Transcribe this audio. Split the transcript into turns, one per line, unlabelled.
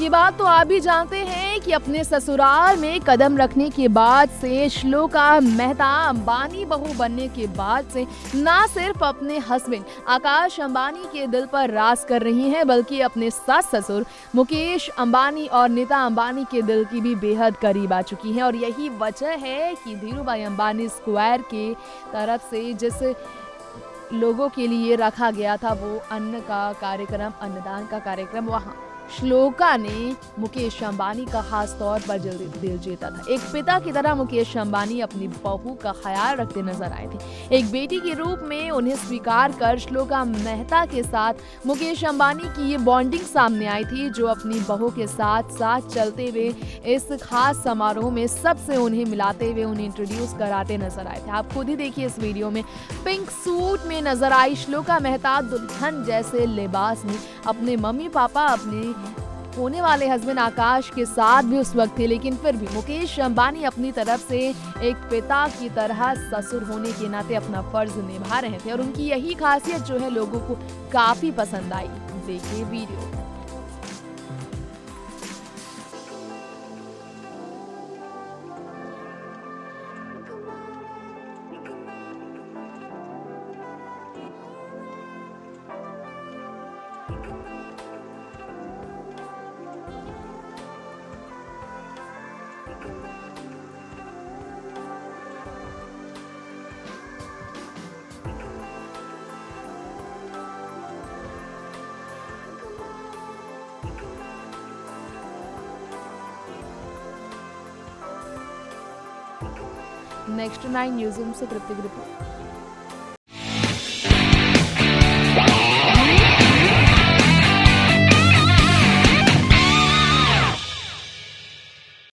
ये बात तो आप भी जानते हैं कि अपने ससुराल में कदम रखने के बाद से श्लोका मेहता अंबानी बहू बनने के बाद से ना सिर्फ़ अपने हस्बैंड आकाश अंबानी के दिल पर राज कर रही हैं, बल्कि अपने सास ससुर, मुकेश अंबानी और नीता अंबानी के दिल की भी बेहद करीब आ चुकी हैं। और यही वजह है कि धीरूभाई अंबानी स्क्वायर के तरफ़ से जिस लोगों के लिए रखा गया था, वो अन्न का कार्यक्रम, अन्नदान का कार्यक्रम, वहाँ श्लोका ने मुकेश अंबानी का खास तौर पर दिल जीता था। एक पिता की तरह मुकेश अंबानी अपनी बहू का ख्याल रखते नज़र आए थे। एक बेटी के रूप में उन्हें स्वीकार कर श्लोका मेहता के साथ मुकेश अंबानी की ये बॉन्डिंग सामने आई थी, जो अपनी बहू के साथ साथ चलते हुए, इस खास समारोह में सबसे उन्हें मिलाते हुए उन्हें इंट्रोड्यूस कराते नज़र आए थे। आप खुद ही देखिए इस वीडियो में। पिंक सूट में नज़र आई श्लोका मेहता दुल्हन जैसे लिबास में अपने मम्मी पापा अपने होने वाले हस्बैंड आकाश के साथ भी उस वक्त थे, लेकिन फिर भी मुकेश अंबानी अपनी तरफ़ से एक पिता की तरह ससुर होने के नाते अपना फ़र्ज़ निभा रहे थे और उनकी यही खासियत जो है लोगों को काफ़ी पसंद आई। देखिए वीडियो। नेक्स्ट नाइन न्यूज़ से तृप्ति रिपोर्ट